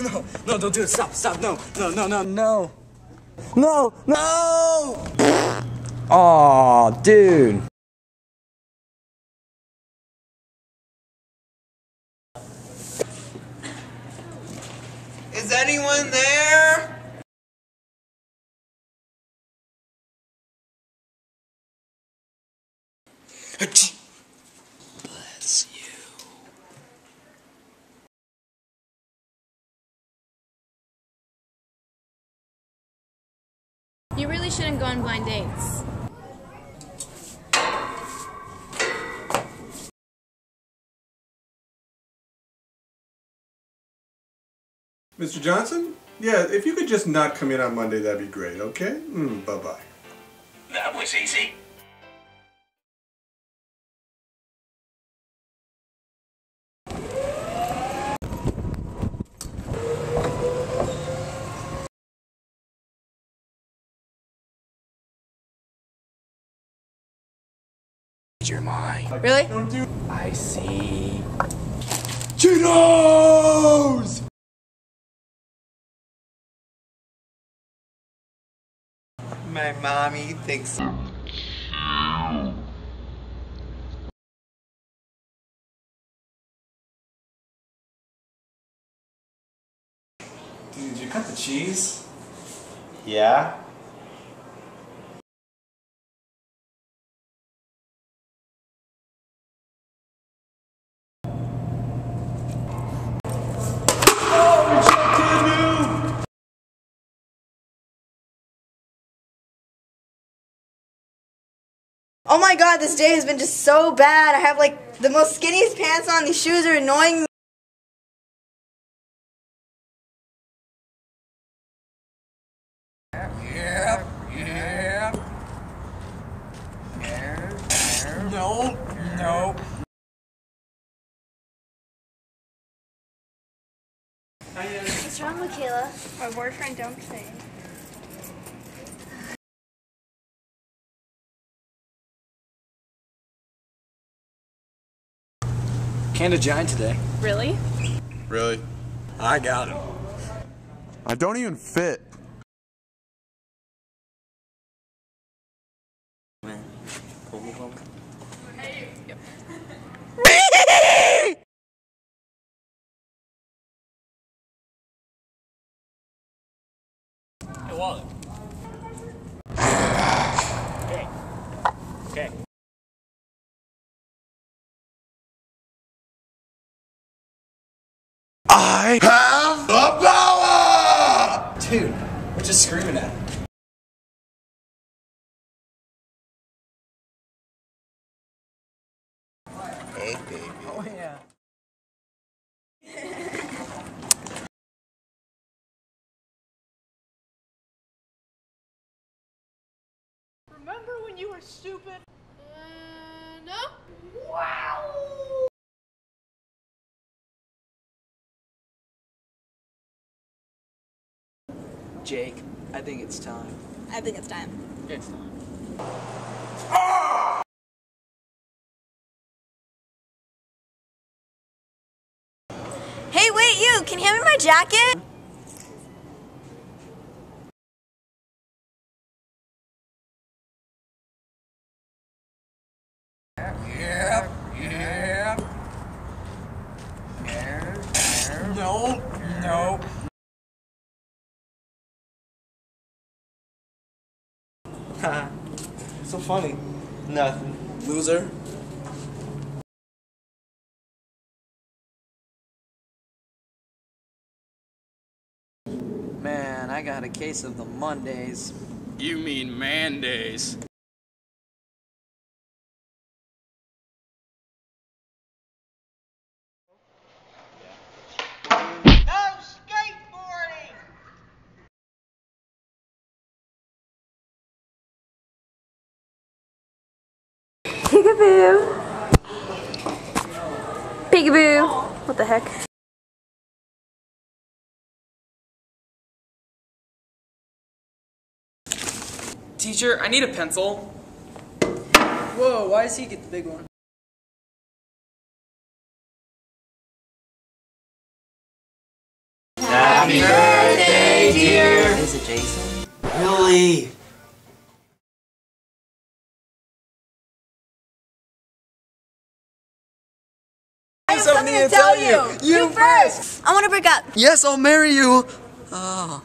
No, no, don't do it. Stop, stop. No, no, no, no, no. No, no! Aw, dude. Is anyone there? Bless You really shouldn't go on blind dates. Mr. Johnson? Yeah, if you could just not come in on Monday, that'd be great, okay? Mm, bye-bye. That was easy. Your mind. Really? I see. Cheetos! My mommy thinks. Dude, did you cut the cheese? Yeah? Oh my god, this day has been just so bad. I have like the most skinniest pants on. These shoes are annoying me. No, no. What's wrong, Michaela? My boyfriend don't say. Canada Giant today. Really? Really? I got him. I don't even fit. Hey, Wallet. I have the power! Dude, we're just screaming at him. Hey, baby. Oh, yeah. Remember when you were stupid? Uh, no? Jake, I think it's time. I think it's time. It's time. Hey, wait, you! Can you hand me my jacket? No, no. so funny. Nothing. Loser. Man, I got a case of the Mondays. You mean man Peekaboo. Peekaboo. What the heck? Teacher, I need a pencil. Whoa, why does he get the big one? Happy birthday, dear. Is it Jason? Really? To tell you. You first. I want to break up. Yes, I'll marry you. Oh.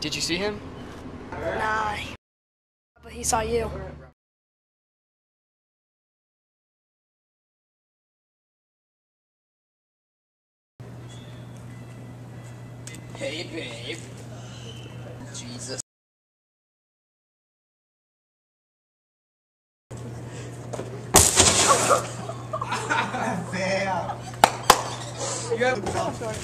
Did you see him? Nah. But he saw you. Hey, babe. Jesus. Damn. You have a oh, sorry.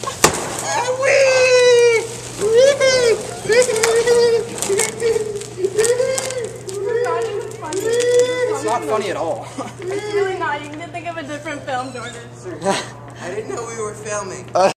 It's not funny at all. It's really not. You can think of a different film, Jordan. I didn't know we were filming. Uh,